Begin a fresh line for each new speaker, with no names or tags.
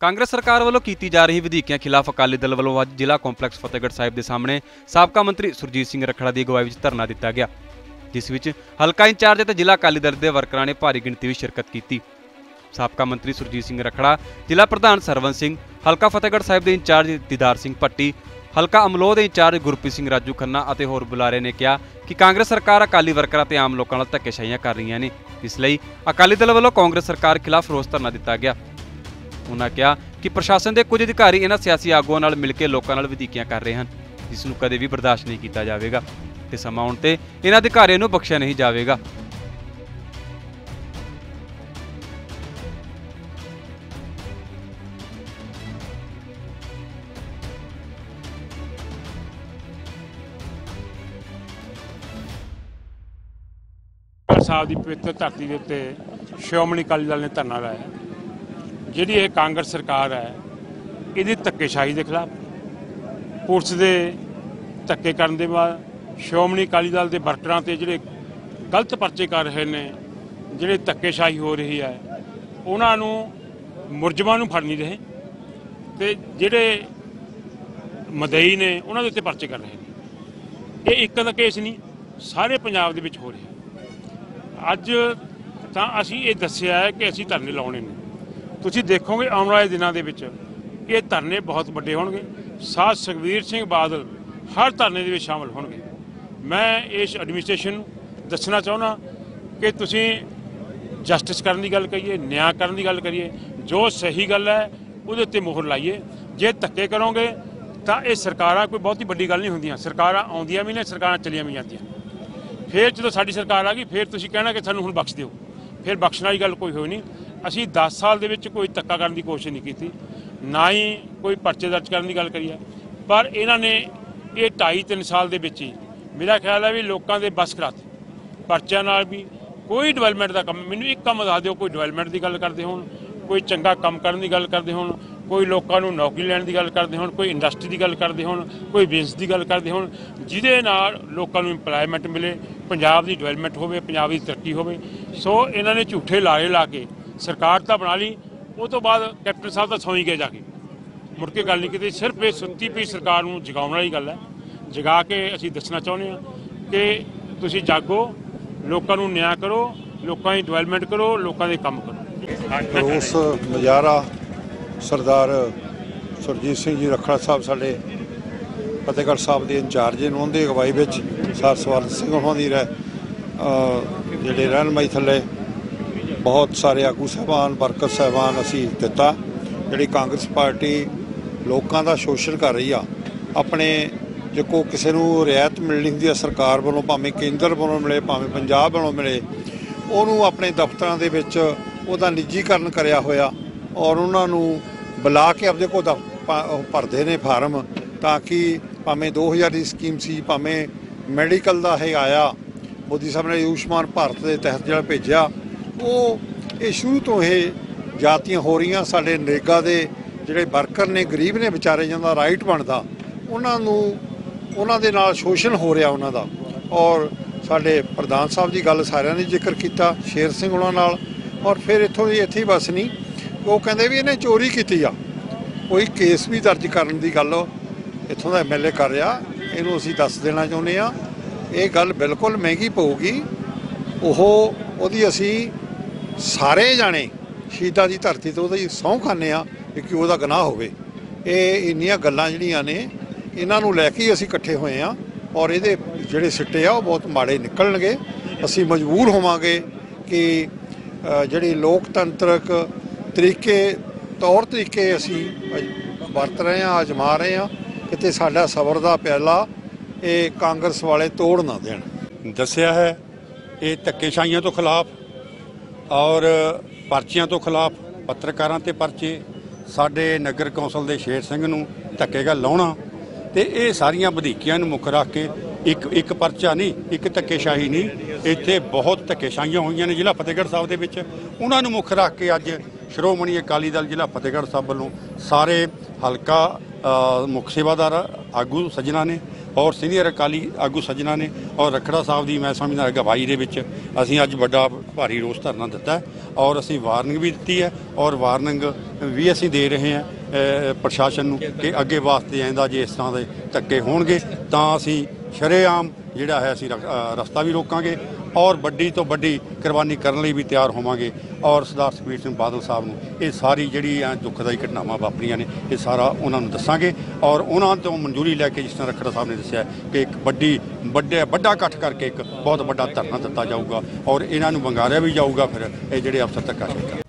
ਕਾਂਗਰਸ ਸਰਕਾਰ ਵੱਲੋਂ ਕੀਤੀ ਜਾ ਰਹੀ ਵਧੀਕੀਆਂ ਖਿਲਾਫ ਅਕਾਲੀ ਦਲ ਵੱਲੋਂ ਅੱਜ ਜ਼ਿਲ੍ਹਾ ਕੰਪਲੈਕਸ ਫਤਿਹਗੜ੍ਹ ਸਾਹਿਬ ਦੇ ਸਾਹਮਣੇ ਸਾਬਕਾ ਮੰਤਰੀ ਸੁਰਜੀਤ ਸਿੰਘ ਰਖੜਾ ਦੀ ਅਗਵਾਈ ਵਿੱਚ ਧਰਨਾ ਦਿੱਤਾ ਗਿਆ। ਜਿਸ ਵਿੱਚ ਹਲਕਾ ਇੰਚਾਰਜ ਅਤੇ ਜ਼ਿਲ੍ਹਾ ਅਕਾਲੀ ਦਲ ਦੇ ਵਰਕਰਾਂ ਨੇ ਭਾਰੀ ਗਿਣਤੀ ਵਿੱਚ ਸ਼ਿਰਕਤ ਕੀਤੀ। ਸਾਬਕਾ ਮੰਤਰੀ ਸੁਰਜੀਤ ਸਿੰਘ ਰਖੜਾ, ਜ਼ਿਲ੍ਹਾ ਪ੍ਰਧਾਨ ਸਰਵਨ ਸਿੰਘ, ਹਲਕਾ ਫਤਿਹਗੜ੍ਹ ਸਾਹਿਬ ਦੇ ਇੰਚਾਰਜ ਦੀਦਾਰ ਸਿੰਘ ਭੱਟੀ, ਹਲਕਾ ਅਮਲੋਹ ਦੇ ਇੰਚਾਰਜ ਗੁਰਪ੍ਰੀਤ ਸਿੰਘ ਰਾਜੂ ਖੰਨਾ ਅਤੇ ਹੋਰ ਬੁਲਾਰੇ ਨੇ ਕਿਹਾ ਕਿ ਕਾਂਗਰਸ ਸਰਕਾਰ ਅਕਾਲੀ ਵਰਕਰਾਂ ਤੇ ਆਮ ਲੋਕਾਂ ਨਾਲ ਧੱਕੇਸ਼ਾਹੀਆਂ ਕਰ ਰਹੀਆਂ ਨੇ। ਇਸ ਲਈ ਅਕਾਲੀ ਦਲ ਵੱਲੋਂ ਕਾਂਗਰਸ ਸਰਕਾਰ ਖਿਲਾਫ ਰੋਸ ਧਰਨਾ ਦਿੱਤਾ ਗਿਆ। ਉਹਨਾਂ ਕਿਹਾ ਕਿ ਪ੍ਰਸ਼ਾਸਨ ਦੇ ਕੁਝ ਅਧਿਕਾਰੀ ਇਹਨਾਂ ਸਿਆਸੀ ਆਗੂਆਂ ਨਾਲ ਮਿਲ ਕੇ ਲੋਕਾਂ ਨਾਲ ਵਧੀਕੀਆਂ ਕਰ ਰਹੇ ਹਨ, ਜਿਸ ਨੂੰ ਕਦੇ ਵੀ ਬਰਦਾਸ਼ਤ ਨਹੀਂ ਕੀਤਾ ਜਾਵੇਗਾ ਤੇ ਸਮਾਂ ਆਉਣ ਤੇ ਇਹਨਾਂ ਅਧਿਕਾਰੀਆਂ ਨੂੰ ਬਖਸ਼ਿਆ ਨਹੀਂ ਜਾਵੇਗਾ।
ਸਾਹਿਬ ਦੀ ਪਵਿੱਤਰ ਧਰਤੀ ਦੇ ਉੱਤੇ ਸ਼੍ਰੋਮਣੀ ਅਕਾਲੀ ਦਲ ਨੇ ਧਰਨਾ ਲਾਇਆ। ਜਿਹੜੀ ਇਹ ਕਾਂਗਰਸ ਸਰਕਾਰ ਹੈ, ਇਹਦੀ ਧੱਕੇਸ਼ਾਹੀ ਦੇ ਖਿਲਾਫ, ਪੁਲਿਸ ਦੇ ਧੱਕੇ ਕਰਨ ਦੇ ਬਾਅਦ, ਸ਼੍ਰੋਮਣੀ ਅਕਾਲੀ ਦਲ ਦੇ ਵਰਕਰਾਂ ਤੇ ਜਿਹੜੇ ਗਲਤ ਪਰਚੇ ਕਰ ਰਹੇ ਨੇ, ਜਿਹੜੇ ਧੱਕੇਸ਼ਾਹੀ ਹੋ ਰਹੀ ਹੈ, ਉਹਨਾਂ ਨੂੰ ਮੁਰਜਮਾਂ ਨੂੰ ਫੜ ਨਹੀਂ ਰਹੇ ਤੇ ਜਿਹੜੇ ਮਦਈ ਨੇ, ਉਹਨਾਂ ਦੇ ਉੱਤੇ ਪਰਚੇ ਕਰ ਰਹੇ ਨੇ। ਇਹ ਇੱਕ ਦਾ ਕੇਸ ਨਹੀਂ, ਸਾਰੇ ਪੰਜਾਬ ਦੇ ਵਿੱਚ ਹੋ ਰਿਹਾ। ਅੱਜ ਤਾਂ ਅਸੀਂ ਇਹ ਦੱਸਿਆ ਹੈ ਕਿ ਅਸੀਂ ਧਰਨੇ ਲਾਉਣੇ ਨੇ। ਤੁਸੀਂ ਦੇਖੋਗੇ ਆਉਣ ਵਾਲੇ ਦਿਨਾਂ ਦੇ ਵਿੱਚ ਇਹ ਧਰਨੇ ਬਹੁਤ ਵੱਡੇ ਹੋਣਗੇ। ਸਾਧ ਸੁਖਵੀਰ ਸਿੰਘ ਬਾਦਲ ਹਰ ਧਰਨੇ ਦੇ ਵਿੱਚ ਸ਼ਾਮਲ ਹੋਣਗੇ। ਮੈਂ ਇਸ ਐਡਮਿਨਿਸਟ੍ਰੇਸ਼ਨ ਨੂੰ ਦੱਸਣਾ ਚਾਹੁੰਦਾ ਕਿ ਤੁਸੀਂ ਜਸਟਿਸ ਕਰਨ ਦੀ ਗੱਲ ਕਰੀਏ ਨਿਆਂ ਕਰਨ ਦੀ ਗੱਲ ਕਰੀਏ, ਜੋ ਸਹੀ ਗੱਲ ਹੈ ਉਹਦੇ ਉੱਤੇ ਮੋਹਰ ਲਾਈਏ। ਜੇ ਧੱਕੇ ਕਰੋਗੇ ਤਾਂ ਇਹ ਸਰਕਾਰਾਂ ਕੋਈ ਬਹੁਤੀ ਵੱਡੀ ਗੱਲ ਨਹੀਂ ਹੁੰਦੀਆਂ। ਸਰਕਾਰਾਂ ਆਉਂਦੀਆਂ ਵੀ ਨੇ, ਸਰਕਾਰਾਂ ਚਲੀਆਂ ਵੀ ਜਾਂਦੀਆਂ। ਫਿਰ ਜਦੋਂ ਸਾਡੀ ਸਰਕਾਰ ਆ ਗਈ, ਫਿਰ ਤੁਸੀਂ ਕਹਿਣਾ ਕਿ ਸਾਨੂੰ ਹੁਣ ਬਖਸ਼ ਦਿਓ। ਫਿਰ ਬਖਸ਼ਣ ਵਾਲੀ ਗੱਲ ਕੋਈ ਹੋਈ ਨਹੀਂ। ਅਸੀਂ 10 ਸਾਲ ਦੇ ਵਿੱਚ ਕੋਈ ਧੱਕਾ ਕਰਨ ਦੀ ਕੋਸ਼ਿਸ਼ ਨਹੀਂ ਕੀਤੀ, ਨਾ ਹੀ ਕੋਈ ਪਰਚੇ ਦਰਜ ਕਰਨ ਦੀ ਗੱਲ ਕਰੀ ਹੈ। ਪਰ ਇਹਨਾਂ ਨੇ ਇਹ 2.5 3 ਸਾਲ ਦੇ ਵਿੱਚ ਹੀ, ਮੇਰਾ ਖਿਆਲ ਹੈ ਵੀ ਲੋਕਾਂ ਦੇ ਬਸ ਕਰਾਤੇ ਪਰਚਿਆਂ ਨਾਲ ਵੀ ਕੋਈ ਡਿਵੈਲਪਮੈਂਟ ਦਾ ਕੰਮ, ਮੈਨੂੰ ਇੱਕ ਕੰਮ ਦੱਸ ਦਿਓ, ਕੋਈ ਡਿਵੈਲਪਮੈਂਟ ਦੀ ਗੱਲ ਕਰਦੇ ਹੋਣ, ਕੋਈ ਚੰਗਾ ਕੰਮ ਕਰਨ ਦੀ ਗੱਲ ਕਰਦੇ ਹੋਣ, ਕੋਈ ਲੋਕਾਂ ਨੂੰ ਨੌਕਰੀ ਲੈਣ ਦੀ ਗੱਲ ਕਰਦੇ ਹੋਣ, ਕੋਈ ਇੰਡਸਟਰੀ ਦੀ ਗੱਲ ਕਰਦੇ ਹੋਣ, ਕੋਈ ਬਿਜ਼ਨਸ ਦੀ ਗੱਲ ਕਰਦੇ ਹੋਣ, ਜਿਹਦੇ ਨਾਲ ਲੋਕਾਂ ਨੂੰ ਇੰਪਲਾਇਮੈਂਟ ਮਿਲੇ, ਪੰਜਾਬ ਦੀ ਡਿਵੈਲਪਮੈਂਟ ਹੋਵੇ, ਪੰਜਾਬ ਦੀ ਤਰੱਕੀ ਹੋਵੇ। ਸੋ ਇਹਨਾਂ ਨੇ ਝੂਠੇ ਲਾਰੇ ਲਾ ਕੇ ਸਰਕਾਰ ਤਾਂ ਬਣਾ ਲਈ ਉਹ ਤੋਂ ਬਾਅਦ ਕੈਪਟਨ ਸਾਹਿਬ ਤਾਂ ਸੌਂ ਹੀ ਗਏ ਜਾ ਕੇ। ਮੁੜ ਕੇ ਗੱਲ ਨਹੀਂ ਕੀਤੀ ਸਿਰਫ ਇਹ ਸੁੱਤੀ ਪਈ ਸਰਕਾਰ ਨੂੰ ਜਗਾਉਣ ਵਾਲੀ ਗੱਲ ਹੈ। ਜਗਾ ਕੇ ਅਸੀਂ ਦੱਸਣਾ ਚਾਹੁੰਦੇ ਹਾਂ ਕਿ ਤੁਸੀਂ ਜਾਗੋ ਲੋਕਾਂ ਨੂੰ ਨਿਆਂ ਕਰੋ ਲੋਕਾਂ ਦੀ ਡਿਵੈਲਪਮੈਂਟ ਕਰੋ ਲੋਕਾਂ ਦੇ ਕੰਮ ਕਰੋ।
ਰੋਸ ਨਜ਼ਾਰਾ ਸਰਦਾਰ ਸੁਰਜੀਤ ਸਿੰਘ ਜੀ ਰਖੜਾ ਸਾਹਿਬ ਸਾਡੇ ਫਤਿਹਗੜ੍ਹ ਸਾਹਿਬ ਦੇ ਇੰਚਾਰਜ ਨੇ ਉਹਨਾਂ ਦੀ ਅਗਵਾਈ ਵਿੱਚ ਸਰ ਸਵਰਨ ਸਿੰਘ ਉਹਨਾਂ ਦੀ ਰਹਿ ਅ, ਜਿਹੜੇ ਰਹਿਨਮਾਈ ਥੱਲੇ ਬਹੁਤ ਸਾਰੇ ਆਗੂ ਸਾਹਿਬਾਨ, ਵਰਕਰ ਸਾਹਿਬਾਨ ਅਸੀਂ ਦਿੱਤਾ। ਜਿਹੜੀ ਕਾਂਗਰਸ ਪਾਰਟੀ ਲੋਕਾਂ ਦਾ ਸ਼ੋਸ਼ਣ ਕਰ ਰਹੀ ਆ, ਆਪਣੇ ਜੇ ਕੋ ਕਿਸੇ ਨੂੰ ਰਿਆਇਤ ਮਿਲਣੀ ਹੁੰਦੀ ਆ ਸਰਕਾਰ ਵੱਲੋਂ, ਭਾਵੇਂ ਕੇਂਦਰ ਵੱਲੋਂ ਮਿਲੇ, ਭਾਵੇਂ ਪੰਜਾਬ ਵੱਲੋਂ ਮਿਲੇ, ਉਹਨੂੰ ਆਪਣੇ ਦਫ਼ਤਰਾਂ ਦੇ ਵਿੱਚ ਉਹਦਾ ਨਿੱਜੀਕਰਨ ਕਰਿਆ ਹੋਇਆ ਔਰ ਉਹਨਾਂ ਨੂੰ ਬੁਲਾ ਕੇ ਆਪਦੇ ਕੋਲ ਭਰਦੇ ਨੇ ਫਾਰਮ ਤਾਂ ਕਿ ਭਾਵੇਂ 2000 ਦੀ ਸਕੀਮ ਸੀ, ਭਾਵੇਂ ਮੈਡੀਕਲ ਦਾ ਇਹ ਆਇਆ, ਮੋਦੀ ਸਾਹਿਬ ਨੇ ਆਯੁਸ਼ਮਾਨ ਭਾਰਤ ਦੇ ਤਹਿਤ ਜਿਹੜਾ ਭੇਜਿਆ ਉਹ ਇਹ ਸ਼ੁਰੂ ਤੋਂ ਇਹ ਜਾਤੀਆਂ ਹੋ ਰਹੀਆਂ, ਸਾਡੇ ਨਰੇਗਾ ਦੇ ਜਿਹੜੇ ਵਰਕਰ ਨੇ, ਗਰੀਬ ਨੇ ਵਿਚਾਰੇ ਜਾਂਦਾ ਰਾਈਟ ਬਣਦਾ, ਉਹਨਾਂ ਨੂੰ, ਉਹਨਾਂ ਦੇ ਨਾਲ ਸ਼ੋਸ਼ਣ ਹੋ ਰਿਹਾ ਉਹਨਾਂ ਦਾ। ਔਰ ਸਾਡੇ ਪ੍ਰਧਾਨ ਸਾਹਿਬ ਦੀ ਗੱਲ ਸਾਰਿਆਂ ਨੇ ਜ਼ਿਕਰ ਕੀਤਾ, ਸ਼ੇਰ ਸਿੰਘ ਉਹਨਾਂ ਨਾਲ। ਔਰ ਫਿਰ ਇੱਥੋਂ ਦੀ ਇੱਥੇ ਹੀ ਬਸ ਨਹੀਂ ਉਹ ਕਹਿੰਦੇ ਵੀ ਇਹਨੇ ਚੋਰੀ ਕੀਤੀ ਆ। ਕੋਈ ਕੇਸ ਵੀ ਦਰਜ ਕਰਨ ਦੀ ਗੱਲ ਇੱਥੋਂ ਦਾ ਐਮਐਲਏ ਕਰ ਰਿਹਾ। ਇਹਨੂੰ ਅਸੀਂ ਦੱਸ ਦੇਣਾ ਚਾਹੁੰਦੇ ਆ ਇਹ ਗੱਲ ਬਿਲਕੁਲ ਮਹਿੰਗੀ ਪਊਗੀ। ਉਹ, ਉਹਦੀ ਅਸੀਂ ਸਾਰੇ ਜਾਣੇ ਸ਼ਹੀਦਾਂ ਦੀ ਧਰਤੀ ਤੋਂ ਉਹਦੀ ਸਹੁੰ ਖਾਂਦੇ ਆ ਕਿ ਉਹਦਾ ਗੁਨਾਹ ਹੋਵੇ। ਇਹ ਇੰਨੀਆਂ ਗੱਲਾਂ ਜਿਹੜੀਆਂ ਨੇ ਇਹਨਾਂ ਨੂੰ ਲੈ ਕੇ ਹੀ ਅਸੀਂ ਇਕੱਠੇ ਹੋਏ ਆ ਔਰ ਇਹਦੇ ਜਿਹੜੇ ਸਿੱਟੇ ਆ ਉਹ ਬਹੁਤ ਮਾੜੇ ਨਿਕਲਣਗੇ। ਅਸੀਂ ਮਜਬੂਰ ਹੋਵਾਂਗੇ ਕਿ ਅ, ਜਿਹੜੀ ਲੋਕਤੰਤਰਕ ਤਰੀਕੇ ਤੌਰ ਤਰੀਕੇ ਅਸੀਂ ਵਰਤ ਰਹੇ ਆ ਅਜਮਾ ਰਹੇ ਆ ਕਿਤੇ ਸਾਡਾ ਸਬਰ ਦਾ ਪਿਆਲਾ ਇਹ ਕਾਂਗਰਸ ਵਾਲੇ ਤੋੜ ਨਾ ਦੇਣ।
ਦੱਸਿਆ ਹੈ ਇਹ ਧੱਕੇਸ਼ਾਹੀਆਂ ਤੋਂ ਖਿਲਾਫ ਔਰ ਪਰਚੀਆਂ ਤੋਂ ਖਿਲਾਫ ਪੱਤਰਕਾਰਾਂ ਤੇ ਪਰਚੇ, ਸਾਡੇ ਨਗਰ ਕੌਂਸਲ ਦੇ ਸ਼ੇਰ ਸਿੰਘ ਨੂੰ ਧੱਕੇਗਾ ਲਾਉਣਾ ਤੇ ਇਹ ਸਾਰੀਆਂ ਵਧੀਕੀਆਂ ਨੂੰ ਮੁੱਖ ਰੱਖ ਕੇ ਇੱਕ ਇੱਕ ਪਰਚਾ ਨਹੀਂ, ਇੱਕ ਧੱਕੇਸ਼ਾਹੀ ਨਹੀਂ, ਇੱਥੇ ਬਹੁਤ ਧੱਕੇਸ਼ਾਹੀਆਂ ਹੋਈਆਂ ਨੇ ਜ਼ਿਲ੍ਹਾ ਫਤਿਹਗੜ੍ਹ ਸਾਹਿਬ ਦੇ ਵਿੱਚ। ਉਹਨਾਂ ਨੂੰ ਮੁੱਖ ਰੱਖ ਕੇ ਅੱਜ ਸ਼੍ਰੋਮਣੀ ਅਕਾਲੀ ਦਲ ਜ਼ਿਲ੍ਹਾ ਫਤਿਹਗੜ੍ਹ ਸਾਹਿਬ ਵੱਲੋਂ ਸਾਰੇ ਹਲਕਾ ਮੁੱਖ ਸੇਵਾਦਾਰ, ਆਗੂ ਸੱਜਣਾ ਨੇ ਔਰ ਸੀਨੀਅਰ ਅਕਾਲੀ ਆਗੂ ਸੱਜਣਾ ਨੇ ਔਰ ਰਖੜਾ ਸਾਹਿਬ ਦੀ ਮੈਂ ਸਮਝਦਾ ਅਗਵਾਈ ਦੇ ਵਿੱਚ ਅਸੀਂ ਅੱਜ ਵੱਡਾ ਭਾਰੀ ਰੋਸ ਧਰਨਾ ਦਿੱਤਾ ਔਰ ਅਸੀਂ ਵਾਰਨਿੰਗ ਵੀ ਦਿੱਤੀ ਹੈ ਔਰ ਵਾਰਨਿੰਗ ਵੀ ਅਸੀਂ ਦੇ ਰਹੇ ਹਾਂ ਪ੍ਰਸ਼ਾਸਨ ਨੂੰ ਕਿ ਅੱਗੇ ਵਾਸਤੇ ਆਇੰਦਾ ਜੇ ਇਸ ਤਰ੍ਹਾਂ ਦੇ ਧੱਕੇ ਹੋਣਗੇ ਤਾਂ ਅਸੀਂ ਸ਼ਰੇਆਮ ਜਿਹੜਾ ਹੈ ਅਸੀਂ ਰਸਤਾ ਵੀ ਰੋਕਾਂਗੇ ਔਰ ਵੱਡੀ ਤੋਂ ਵੱਡੀ ਕੁਰਬਾਨੀ ਕਰਨ ਲਈ ਵੀ ਤਿਆਰ ਹੋਵਾਂਗੇ। ਔਰ ਸਰਦਾਰ ਸੁਖਬੀਰ ਸਿੰਘ ਬਾਦਲ ਸਾਹਿਬ ਨੂੰ ਇਹ ਸਾਰੀ ਜਿਹੜੀ ਆ ਦੁੱਖਦਾਈ ਘਟਨਾਵਾਂ ਵਾਪਰੀਆਂ ਨੇ, ਇਹ ਸਾਰਾ ਉਹਨਾਂ ਨੂੰ ਦੱਸਾਂਗੇ। ਔਰ ਉਹਨਾਂ ਤੋਂ ਮਨਜ਼ੂਰੀ ਲੈ ਕੇ ਜਿਸ ਤਰ੍ਹਾਂ ਰੱਖੜਾ ਸਾਹਿਬ ਨੇ ਦੱਸਿਆ ਕਿ ਇੱਕ ਵੱਡੀ, ਵੱਡੇ, ਵੱਡਾ ਇਕੱਠ ਕਰਕੇ ਇੱਕ ਬਹੁਤ ਵੱਡਾ ਧਰਨਾ ਦਿੱਤਾ ਜਾਊਗਾ ਔਰ ਇਹਨਾਂ ਨੂੰ ਵੰਗਾਰਿਆ ਵੀ ਜਾਊਗਾ, ਫਿਰ ਇਹ ਜਿਹੜੇ ਅਫਸਰ ਧੱਕਾ ਕਰਦੇ